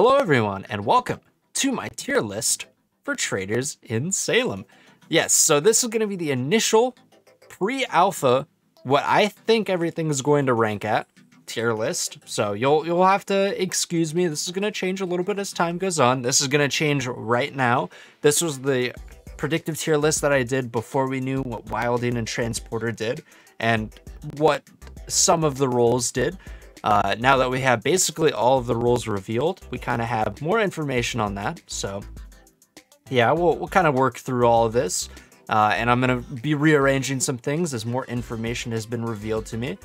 Hello everyone and welcome to my tier list for Traitors in Salem. Yes, so this is going to be the initial pre-alpha, what I think everything is going to rank at tier list. So you'll you'll have to excuse me. This is going to change a little bit as time goes on. This is going to change right now. This was the predictive tier list that I did before we knew what Wildling and Transporter did and what some of the roles did. Uh, now that we have basically all of the rules revealed, we kind of have more information on that. So yeah, we'll, we'll kind of work through all of this. Uh, and I'm going to be rearranging some things as more information has been revealed to me.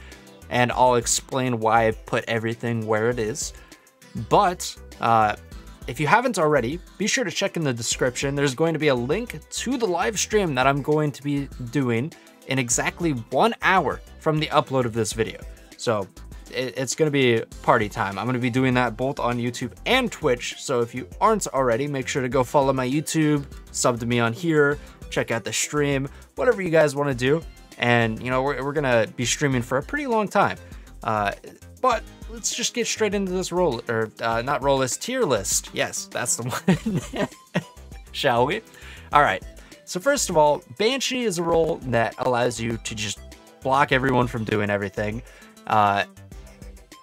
And I'll explain why I put everything where it is. But uh, if you haven't already, be sure to check in the description. There's going to be a link to the live stream that I'm going to be doing in exactly one hour from the upload of this video. So it's going to be party time. I'm to be doing that both on YouTube and Twitch. So if you aren't already, make sure to go follow my YouTube, sub to me on here, check out the stream, whatever you guys want to do. And, you know, we're, we're to be streaming for a pretty long time. Uh, but let's just get straight into this role, or uh, not role list, tier list. Yes, that's the one. Shall we? All right. So first of all, Banshee is a role that allows you to just block everyone from doing everything. Uh,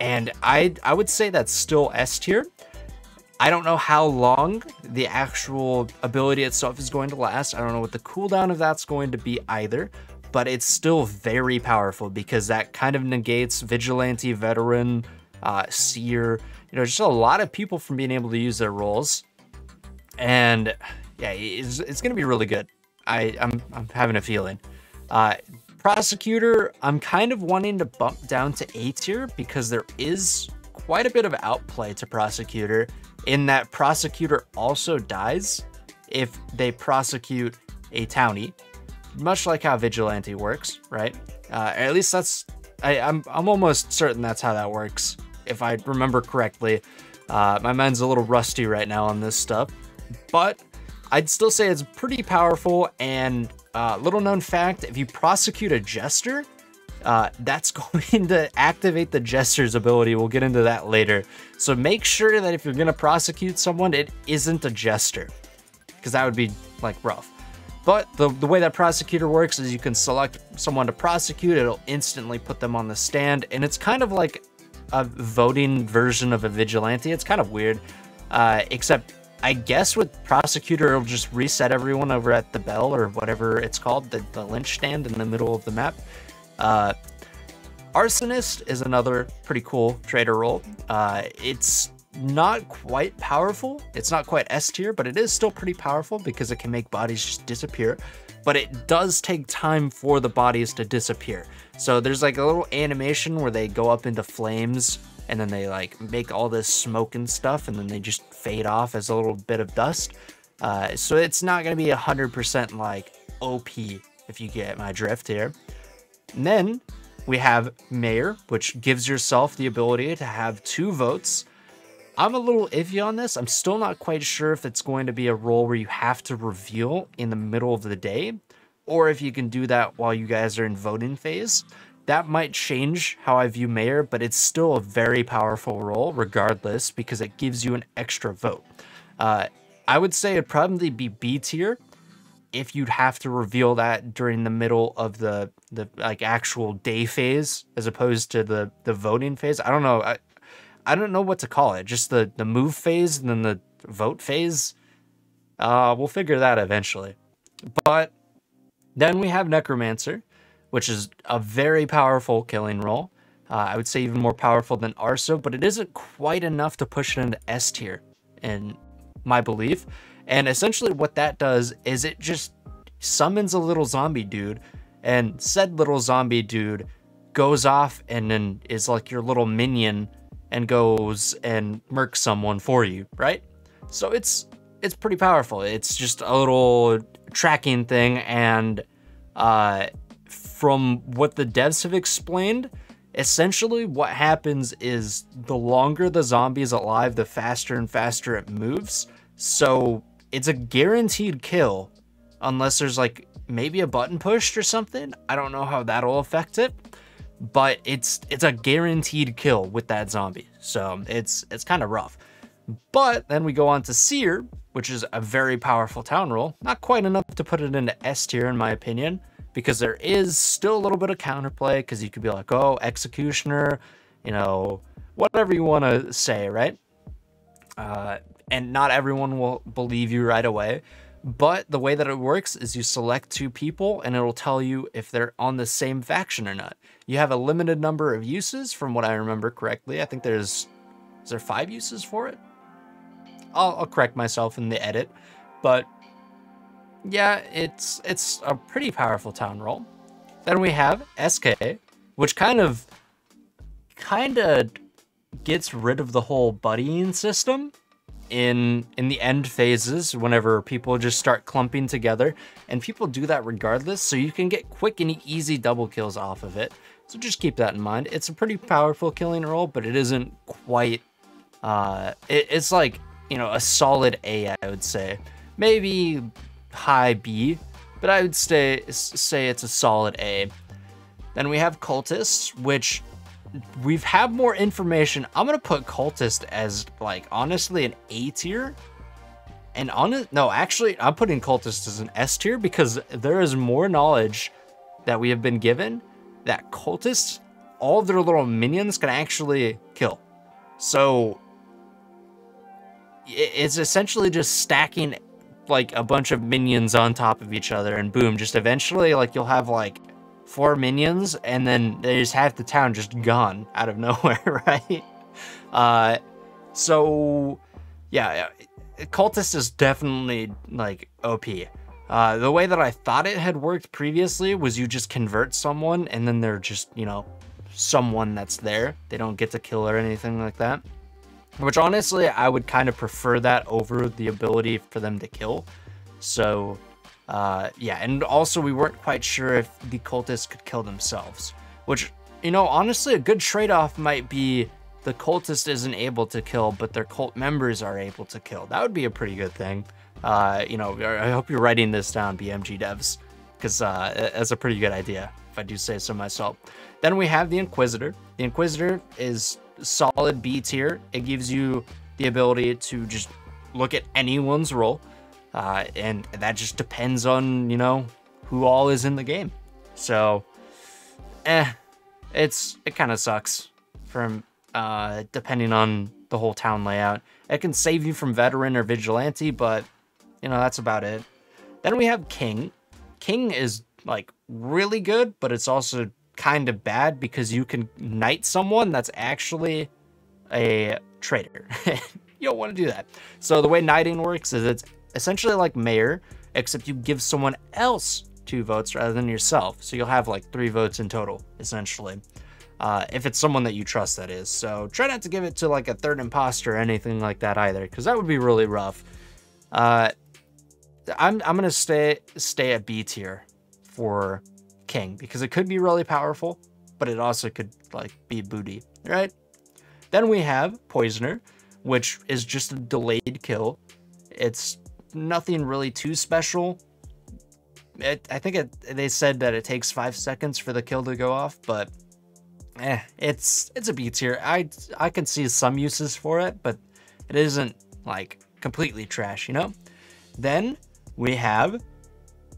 and I I would say that's still S tier. I don't know how long the actual ability itself is going to last. I don't know what the cooldown of that's going to be either, but it's still very powerful because that kind of negates Vigilante, Veteran, uh, Seer, you know, just a lot of people from being able to use their roles. And yeah, it's, it's going to be really good. I, I'm, I'm having a feeling. Uh, Prosecutor, I'm kind of wanting to bump down to A tier because there is quite a bit of outplay to Prosecutor in that Prosecutor also dies if they prosecute a townie, much like how Vigilante works, right? Uh, at least that's, I, I'm, I'm almost certain that's how that works, if I remember correctly. Uh, my mind's a little rusty right now on this stuff, but I'd still say it's pretty powerful and uh, little known fact, if you prosecute a jester, uh, that's going to activate the jester's ability. We'll get into that later. So make sure that if you're going to prosecute someone, it isn't a jester, because that would be like rough. But the, the way that prosecutor works is you can select someone to prosecute, it'll instantly put them on the stand, and it's kind of like a voting version of a vigilante. It's kind of weird, uh, except I guess with Prosecutor, it'll just reset everyone over at the bell or whatever it's called, the, the lynch stand in the middle of the map. Uh, Arsonist is another pretty cool traitor role. Uh, it's not quite powerful. It's not quite S tier, but it is still pretty powerful because it can make bodies just disappear. But it does take time for the bodies to disappear. So there's like a little animation where they go up into flames and then they like make all this smoke and stuff and then they just fade off as a little bit of dust. Uh, so it's not going to be 100% like OP if you get my drift here. And then we have Mayor, which gives yourself the ability to have two votes. I'm a little iffy on this. I'm still not quite sure if it's going to be a role where you have to reveal in the middle of the day or if you can do that while you guys are in voting phase. That might change how I view Mayor, but it's still a very powerful role regardless because it gives you an extra vote. Uh, I would say it'd probably be B tier if you'd have to reveal that during the middle of the the like actual day phase as opposed to the the voting phase. I don't know. I, I don't know what to call it. Just the the move phase and then the vote phase. Uh, we'll figure that eventually. But then we have Necromancer, which is a very powerful killing role. Uh, I would say even more powerful than Arso, but it isn't quite enough to push it into S tier, in my belief. And essentially what that does is it just summons a little zombie dude, and said little zombie dude goes off and then is like your little minion and goes and murks someone for you, right? So it's it's pretty powerful. It's just a little tracking thing and uh from what the devs have explained, essentially what happens is the longer the zombie is alive, the faster and faster it moves. So it's a guaranteed kill unless there's like maybe a button pushed or something. I don't know how that'll affect it, but it's it's a guaranteed kill with that zombie. So it's it's kind of rough. But then we go on to Seer, which is a very powerful town role. Not quite enough to put it into S tier, in my opinion, because there is still a little bit of counterplay, because you could be like, oh, Executioner, you know, whatever you want to say, right? Uh, and not everyone will believe you right away. But the way that it works is you select two people and it'll tell you if they're on the same faction or not. You have a limited number of uses from what I remember correctly. I think there's, is there five uses for it? I'll, I'll correct myself in the edit, but yeah, it's it's a pretty powerful town role. Then we have SK, which kind of kind of gets rid of the whole buddying system in in the end phases whenever people just start clumping together and people do that regardless so you can get quick and easy double kills off of it so just keep that in mind it's a pretty powerful killing role but it isn't quite uh it, it's like you know, a solid A, I would say. Maybe high B, but I would say, say it's a solid A. Then we have Cultist, which we've had more information. I'm to put Cultist as, like, honestly, an A tier. And on no, actually, I'm putting Cultist as an S tier because there is more knowledge that we have been given that Cultists, all their little minions can actually kill. So it's essentially just stacking like a bunch of minions on top of each other and boom just eventually like you'll have like four minions and then they just have the town just gone out of nowhere right? Uh so yeah cultist is definitely like op uh the way that i thought it had worked previously was you just convert someone and then they're just you know someone that's there. They don't get to kill or anything like that which honestly, I would kind of prefer that over the ability for them to kill. So, uh, yeah, and also we weren't quite sure if the cultists could kill themselves. Which, you know, honestly, a good trade-off might be the cultist isn't able to kill, but their cult members are able to kill. That would be a pretty good thing. Uh, you know, I hope you're writing this down, BMG devs, because uh, that's a pretty good idea, if I do say so myself. Then we have the Inquisitor. The Inquisitor is solid B tier. It gives you the ability to just look at anyone's role. Uh, and that just depends on, you know, who all is in the game. So, eh, it's, it kind of sucks from, uh, depending on the whole town layout. It can save you from veteran or vigilante, but, you know, that's about it. Then we have King. King is, like, really good, but it's also kind of bad because you can knight someone that's actually a traitor. you don't want to do that. So the way knighting works is it's essentially like mayor, except you give someone else two votes rather than yourself. So you'll have like three votes in total, essentially. Uh, if it's someone that you trust, that is. So try not to give it to like a third imposter or anything like that either, because that would be really rough. Uh, I'm I'm gonna stay stay at B tier for king because it could be really powerful, but it also could like be booty, right? Then we have Poisoner, which is just a delayed kill. It's nothing really too special. It, I think it, they said that it takes five seconds for the kill to go off, but eh, it's it's a B tier. I I can see some uses for it, but it isn't like completely trash, you know. Then we have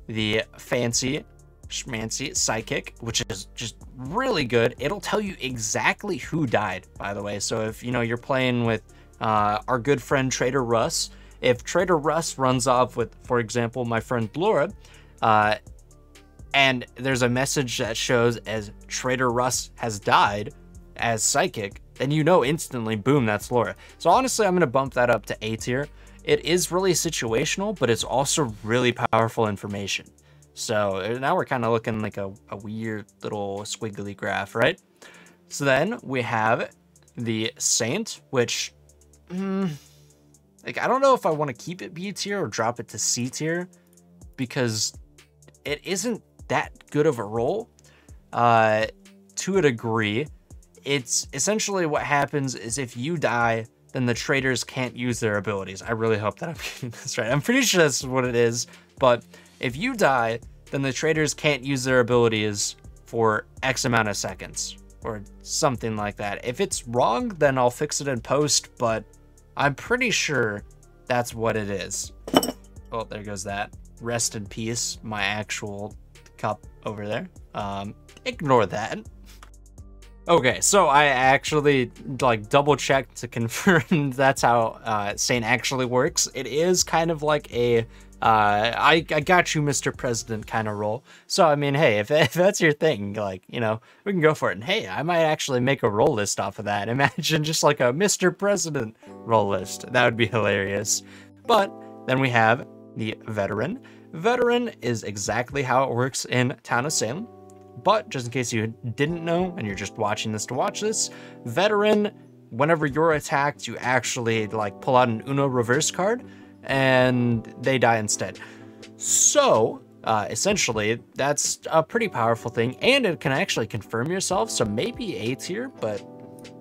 the fancy schmancy psychic, which is just really good. It'll tell you exactly who died, by the way. So if you know you're playing with uh, our good friend Trader Russ, if Trader Russ runs off with, for example, my friend Laura, uh, and there's a message that shows as Trader Russ has died as psychic, then you know instantly, boom, that's Laura. So honestly, I'm gonna bump that up to A tier. It is really situational, but it's also really powerful information. So uh, now we're kind of looking like a, a weird little squiggly graph, right? So then we have the Saint, which, mm, like, I don't know if I want to keep it B tier or drop it to C tier because it isn't that good of a role. Uh, to a degree, it's essentially what happens is if you die, then the traitors can't use their abilities. I really hope that I'm getting this right. I'm pretty sure that's what it is, but if you die, then the traitors can't use their abilities for X amount of seconds or something like that. If it's wrong, then I'll fix it in post, but I'm pretty sure that's what it is. Oh, there goes that. Rest in peace, my actual cup over there. Um, ignore that. Okay, so I actually like double checked to confirm that's how uh, Saint actually works. It is kind of like a uh, I, I got you, Mr. President kind of role. So, I mean, hey, if, if that's your thing, like, you know, we can go for it. And hey, I might actually make a role list off of that. Imagine just like a Mr. President role list. That would be hilarious. But then we have the veteran. Veteran is exactly how it works in Town of Salem. But just in case you didn't know and you're just watching this to watch this, veteran, whenever you're attacked, you actually like pull out an Uno reverse card and they die instead. So, uh, essentially, that's a pretty powerful thing, and it can actually confirm yourself. So maybe A tier, but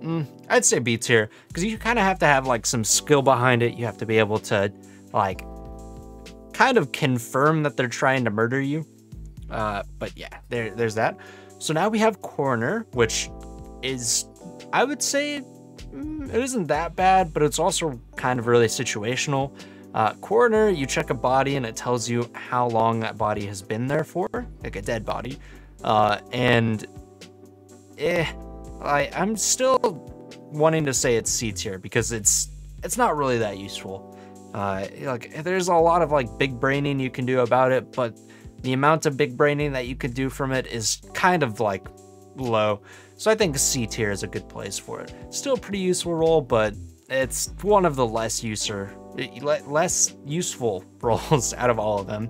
mm, I'd say B tier because you kind of have to have like some skill behind it. You have to be able to like kind of confirm that they're trying to murder you. Uh, but yeah, there, there's that. So now we have Coroner, which is, I would say, mm, it isn't that bad, but it's also kind of really situational. Uh, coroner, you check a body and it tells you how long that body has been there for, like a dead body. Uh, and eh, I, I'm still wanting to say it's C tier because it's it's not really that useful. Uh, like there's a lot of like big braining you can do about it, but the amount of big braining that you could do from it is kind of like low. So I think C tier is a good place for it. Still a pretty useful role, but it's one of the less user less useful roles out of all of them.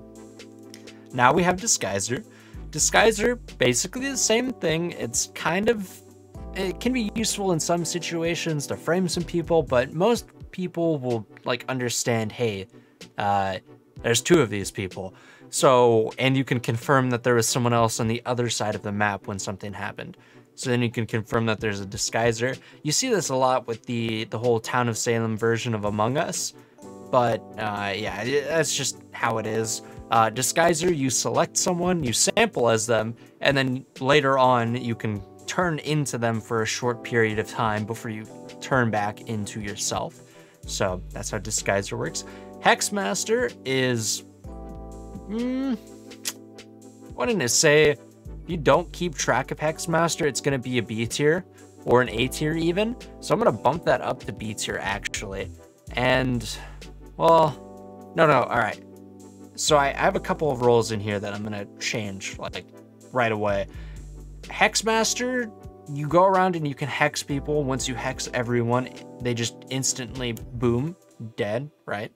Now we have Disguiser. Disguiser, basically the same thing. It's kind of, it can be useful in some situations to frame some people, but most people will like understand, hey, uh, there's two of these people. So, and you can confirm that there was someone else on the other side of the map when something happened. So then you can confirm that there's a disguiser. You see this a lot with the, the whole Town of Salem version of Among Us. But uh, yeah, that's just how it is. Uh, Disguiser, you select someone, you sample as them, and then later on you can turn into them for a short period of time before you turn back into yourself. So that's how Disguiser works. Hexmaster is, mm, what did I say? If you don't keep track of Hexmaster, it's going to be a B tier or an A tier even. So I'm going to bump that up to B tier actually. And well, no, no, all right. So I, I have a couple of roles in here that I'm gonna change like right away. Hexmaster, you go around and you can hex people. Once you hex everyone, they just instantly boom, dead, right?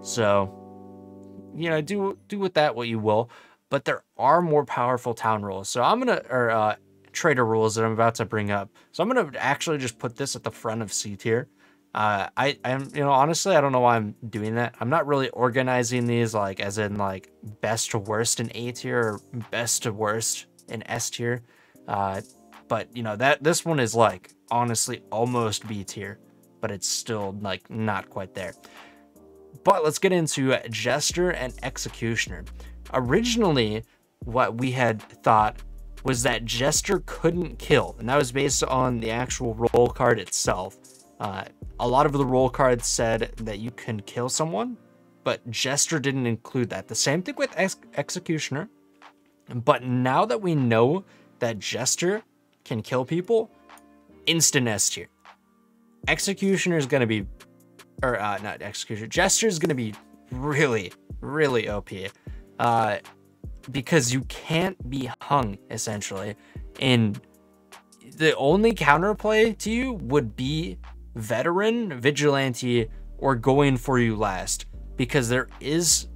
So, you know, do do with that what you will. But there are more powerful town rules. So I'm gonna or uh, traitor rules that I'm about to bring up. So I'm gonna actually just put this at the front of C tier. Uh, I, I'm, you know, honestly, I don't know why I'm doing that. I'm not really organizing these like as in like best to worst in A tier or best to worst in S tier. Uh, but you know that this one is like honestly almost B tier, but it's still like not quite there. But let's get into Jester and Executioner. Originally, what we had thought was that Jester couldn't kill, and that was based on the actual role card itself. Uh, a lot of the role cards said that you can kill someone, but Jester didn't include that. The same thing with Ex Executioner. But now that we know that Jester can kill people, instant S tier. Executioner is going to be, or uh, not Executioner, Jester is going to be really, really OP. Uh, because you can't be hung, essentially. And the only counterplay to you would be veteran, vigilante, or going for you last because there is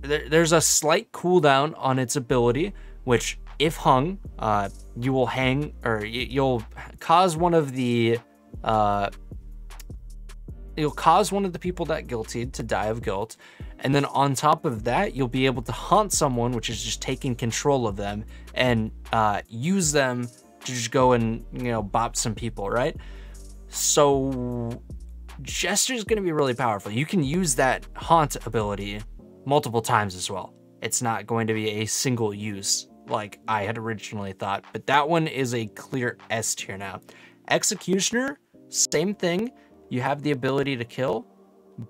there, there's a slight cooldown on its ability, which if hung, uh, you will hang or you'll cause one of the uh, you'll cause one of the people that guilty to die of guilt. And then on top of that, you'll be able to haunt someone, which is just taking control of them and uh, use them to just go and, you know, bop some people, right? So Jester is going to be really powerful. You can use that haunt ability multiple times as well. It's not going to be a single use like I had originally thought, but that one is a clear S tier now. Executioner, same thing. you have the ability to kill,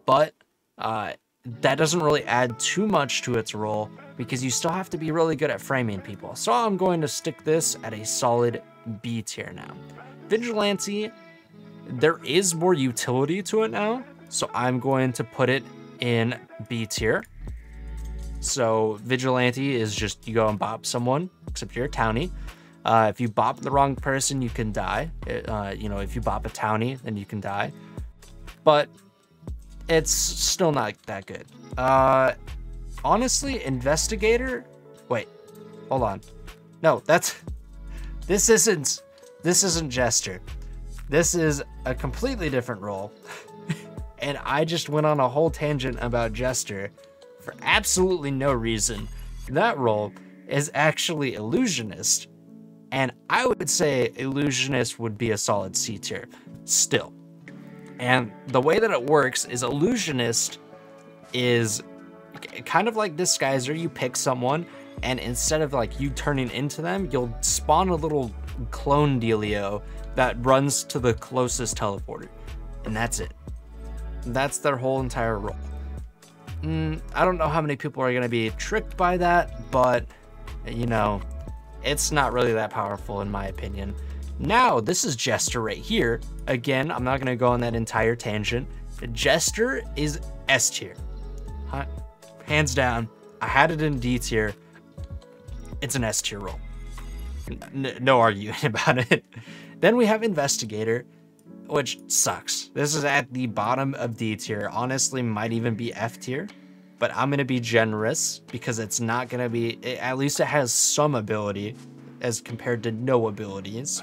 but uh, that doesn't really add too much to its role because you still have to be really good at framing people. So I'm going to stick this at a solid B tier now. Vigilante, there is more utility to it now, so I'm going to put it in B tier. So Vigilante is just you go and bop someone, except you're a townie. Uh, if you bop the wrong person, you can die. Uh, you know, if you bop a townie, then you can die. But it's still not that good. Uh, honestly, Investigator. Wait, hold on. No, that's this isn't this isn't Jester. This is a completely different role. and I just went on a whole tangent about Jester for absolutely no reason. That role is actually Illusionist. And I would say Illusionist would be a solid C tier still. And the way that it works is Illusionist is kind of like Disguiser. You pick someone, and instead of like you turning into them, you'll spawn a little clone dealio that runs to the closest teleporter. And that's it. That's their whole entire role. Mm, I don't know how many people are going to be tricked by that, but, you know, it's not really that powerful in my opinion. Now, this is Jester right here. Again, I'm not going to go on that entire tangent. Jester is S tier. Hands down. I had it in D tier. It's an S tier role. N no arguing about it. Then we have Investigator, which sucks. This is at the bottom of D tier. Honestly, might even be F tier. But I'm going to be generous because it's not going to be... At least it has some ability as compared to no abilities.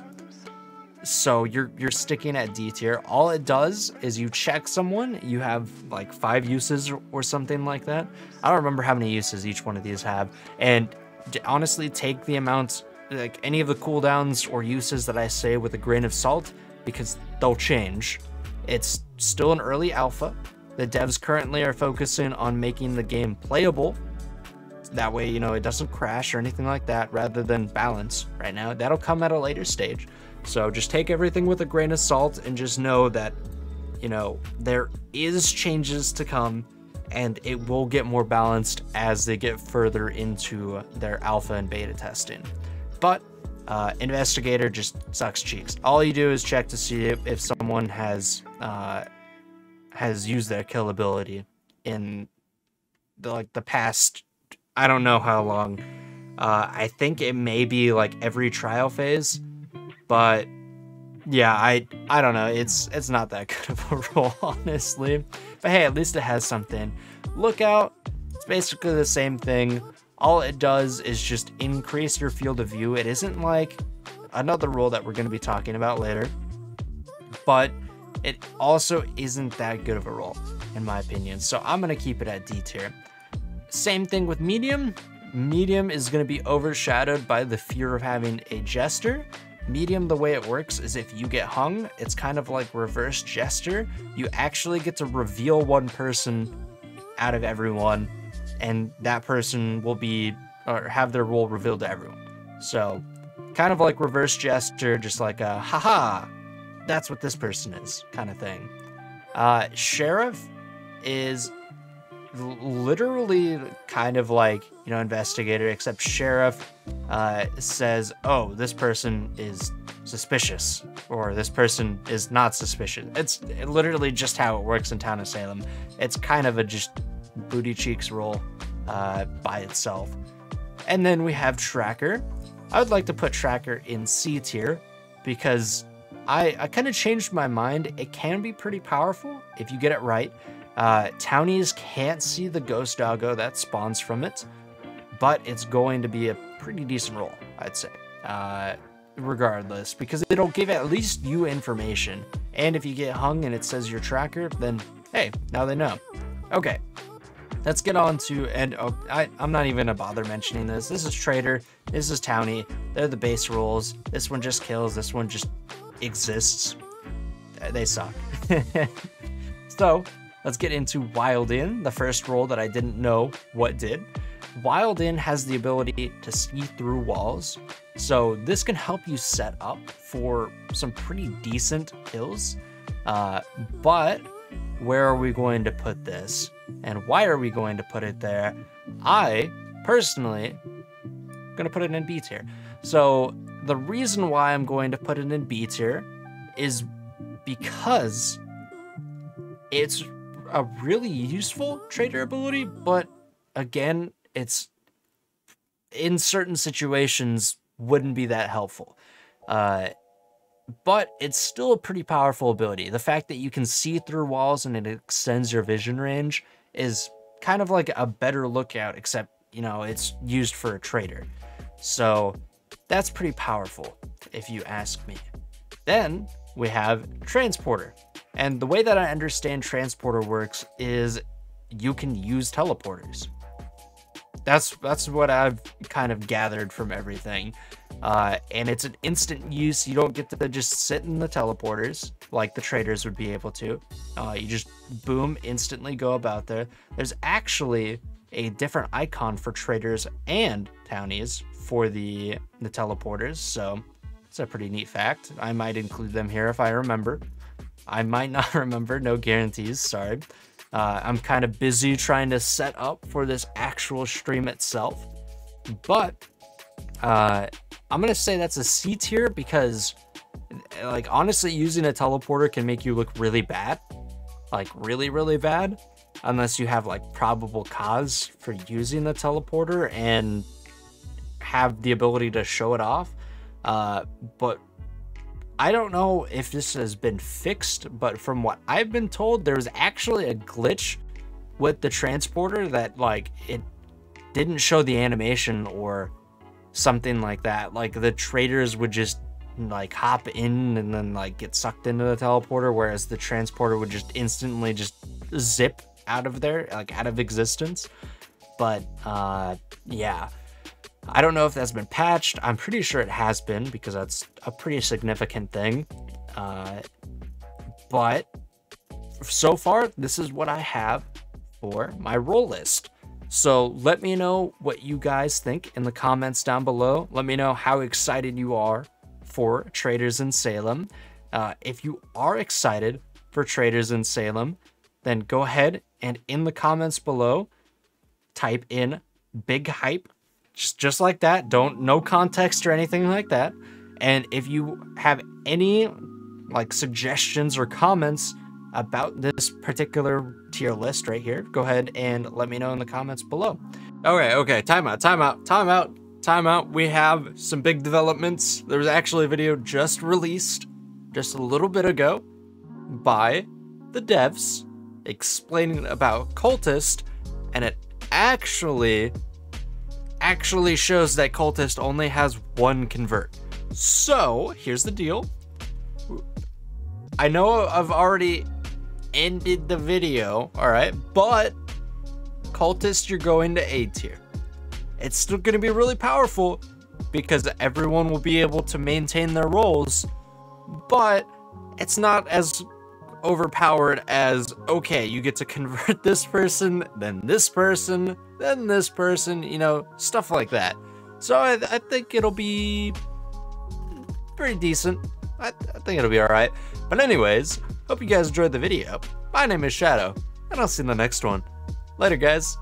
So you're you're sticking at D tier. All it does is you check someone. You have like five uses or, or something like that. I don't remember how many uses each one of these have. And honestly, take the amount, like any of the cooldowns or uses that I say with a grain of salt because they'll change. It's still an early alpha. The devs currently are focusing on making the game playable. That way, you know, it doesn't crash or anything like that rather than balance right now. That'll come at a later stage. So just take everything with a grain of salt and just know that, you know, there is changes to come and it will get more balanced as they get further into their alpha and beta testing. But uh, investigator just sucks cheeks. All you do is check to see if, if someone has uh, has used their kill ability in the, like the past. I don't know how long. Uh, I think it may be like every trial phase but yeah, I I don't know. It's it's not that good of a role, honestly. But hey, at least it has something. Lookout, it's basically the same thing. All it does is just increase your field of view. It isn't like another role that we're going to be talking about later, but it also isn't that good of a role, in my opinion. So I'm going to keep it at D tier. Same thing with medium. Medium is going to be overshadowed by the fear of having a jester Medium, the way it works is if you get hung, it's kind of like reverse Jester. You actually get to reveal one person out of everyone, and that person will be, or have their role revealed to everyone. So, kind of like reverse Jester, just like a haha, that's what this person is kind of thing. Uh, Sheriff is literally kind of like you know investigator except sheriff uh, says oh this person is suspicious or this person is not suspicious. It's literally just how it works in town of salem. It's kind of a just booty cheeks role uh, by itself. And then we have tracker. I would like to put tracker in c tier because i i kind of changed my mind. It can be pretty powerful if you get it right uh, townies can't see the ghost doggo that spawns from it, but it's going to be a pretty decent role, I'd say. Uh, regardless, because it'll give at least you information. And if you get hung and it says your tracker, then hey, now they know. Okay, let's get on to, and oh, I, I'm not even gonna bother mentioning this. This is Traitor, this is Townie, they're the base rules. This one just kills, this one just exists. They suck. so, Let's get into Wildling, the first role that I didn't know what did. Wildling has the ability to see through walls, so this can help you set up for some pretty decent kills. Uh, but where are we going to put this? And why are we going to put it there? I, personally, going to put it in B tier. So the reason why I'm going to put it in B tier is because it's a really useful traitor ability, but again, it's in certain situations wouldn't be that helpful. Uh, but it's still a pretty powerful ability. The fact that you can see through walls and it extends your vision range is kind of like a better lookout, except, you know, it's used for a traitor. So that's pretty powerful, if you ask me. Then we have Transporter. And the way that I understand Transporter works is you can use teleporters. That's that's what I've kind of gathered from everything. Uh, and it's an instant use. You don't get to just sit in the teleporters like the traitors would be able to. Uh, you just boom, instantly go about there. There's actually a different icon for traitors and townies for the the teleporters. So it's a pretty neat fact. I might include them here if I remember. I might not remember, no guarantees, sorry. Uh, I'm kind of busy trying to set up for this actual stream itself. But uh, I'm going to say that's a C tier because, like, honestly, using a teleporter can make you look really bad. Like, really, really bad. Unless you have, like, probable cause for using the teleporter and have the ability to show it off. Uh, but I don't know if this has been fixed, but from what I've been told, there was actually a glitch with the transporter that like it didn't show the animation or something like that. Like the traitors would just like hop in and then like get sucked into the teleporter, whereas the transporter would just instantly just zip out of there, like out of existence. But uh yeah. I don't know if that's been patched. I'm pretty sure it has been because that's a pretty significant thing. Uh, but so far, this is what I have for my role list. So let me know what you guys think in the comments down below. Let me know how excited you are for Traitors in Salem. Uh, if you are excited for Traitors in Salem, then go ahead and in the comments below, type in big hype just just like that. Don't no context or anything like that. And if you have any like suggestions or comments about this particular tier list right here, go ahead and let me know in the comments below. Okay, okay, time out, time out, time out, time out. We have some big developments. There was actually a video just released just a little bit ago by the devs explaining about Cultist, and it actually actually shows that Cultist only has one convert. So, here's the deal. I know I've already ended the video, alright, but Cultist, you're going to A tier. It's still going to be really powerful because everyone will be able to maintain their roles, but it's not as overpowered as okay, you get to convert this person, then this person, then this person, you know, stuff like that. So I, I think it'll be pretty decent. I, I think it'll be alright. But anyways, hope you guys enjoyed the video. My name is Shadow, and I'll see you in the next one. Later, guys.